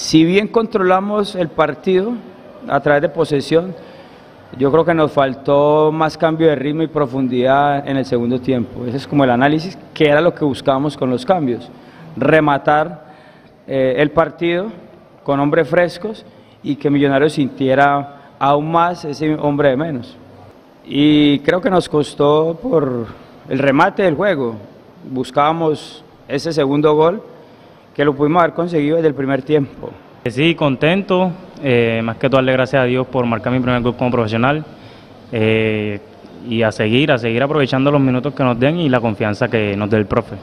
Si bien controlamos el partido a través de posesión, yo creo que nos faltó más cambio de ritmo y profundidad en el segundo tiempo. Ese es como el análisis, que era lo que buscábamos con los cambios. Rematar eh, el partido con hombres frescos y que Millonarios sintiera aún más ese hombre de menos. Y creo que nos costó por el remate del juego. Buscábamos ese segundo gol que lo pudimos haber conseguido desde el primer tiempo. Sí, contento, eh, más que todo darle gracias a Dios por marcar mi primer gol como profesional eh, y a seguir, a seguir aprovechando los minutos que nos den y la confianza que nos dé el profe.